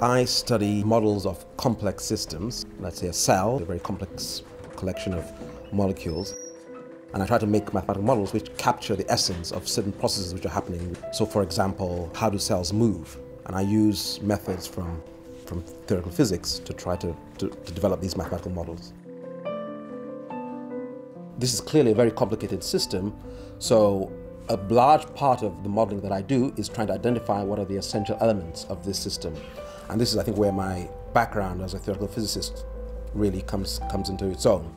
I study models of complex systems, let's say a cell, a very complex collection of molecules. And I try to make mathematical models which capture the essence of certain processes which are happening. So for example, how do cells move? And I use methods from, from theoretical physics to try to, to, to develop these mathematical models. This is clearly a very complicated system, so a large part of the modeling that I do is trying to identify what are the essential elements of this system. And this is, I think, where my background as a theoretical physicist really comes, comes into its own.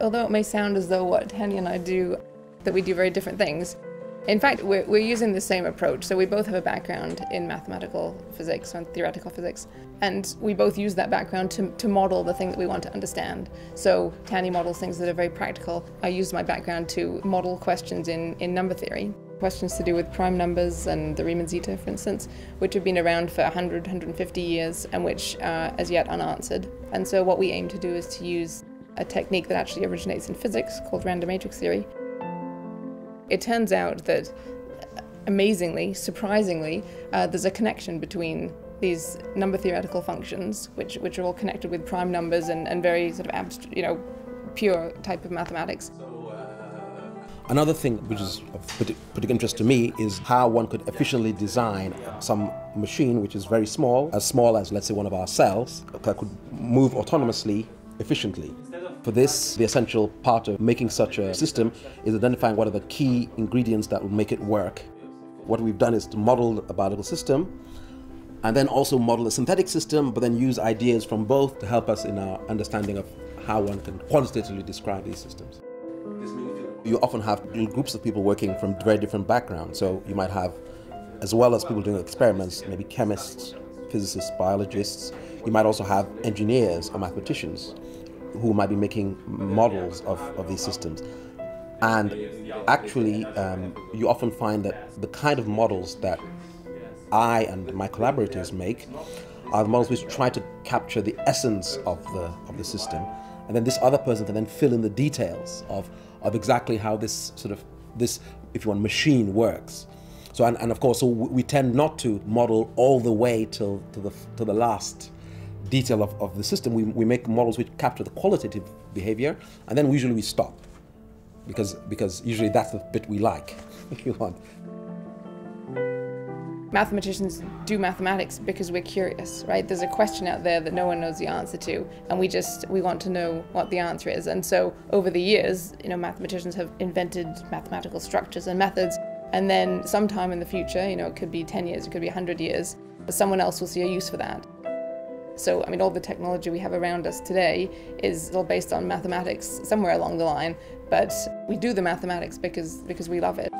Although it may sound as though what Henny and I do, that we do very different things, in fact, we're, we're using the same approach. So we both have a background in mathematical physics and theoretical physics. And we both use that background to, to model the thing that we want to understand. So Tanny models things that are very practical. I use my background to model questions in, in number theory. Questions to do with prime numbers and the Riemann zeta, for instance, which have been around for 100, 150 years and which are as yet unanswered. And so what we aim to do is to use a technique that actually originates in physics called random matrix theory it turns out that, amazingly, surprisingly, uh, there's a connection between these number theoretical functions, which, which are all connected with prime numbers and, and very sort of abstract, you know, pure type of mathematics. Another thing which is of particular interest to me is how one could efficiently design some machine which is very small, as small as, let's say, one of our cells, that could move autonomously efficiently. For this, the essential part of making such a system is identifying what are the key ingredients that will make it work. What we've done is to model a biological system and then also model a synthetic system, but then use ideas from both to help us in our understanding of how one can quantitatively describe these systems. You often have groups of people working from very different backgrounds. So you might have, as well as people doing experiments, maybe chemists, physicists, biologists. You might also have engineers or mathematicians who might be making models of, of these systems. And actually, um, you often find that the kind of models that I and my collaborators make are the models which try to capture the essence of the, of the system. And then this other person can then fill in the details of, of exactly how this sort of, this, if you want, machine works. So, and, and of course, so we tend not to model all the way till to the, to the last detail of, of the system, we, we make models which capture the qualitative behavior, and then usually we stop. Because, because usually that's the bit we like, if you want. Mathematicians do mathematics because we're curious, right? There's a question out there that no one knows the answer to, and we just, we want to know what the answer is. And so over the years, you know, mathematicians have invented mathematical structures and methods, and then sometime in the future, you know, it could be 10 years, it could be 100 years, but someone else will see a use for that. So, I mean, all the technology we have around us today is all based on mathematics somewhere along the line, but we do the mathematics because, because we love it.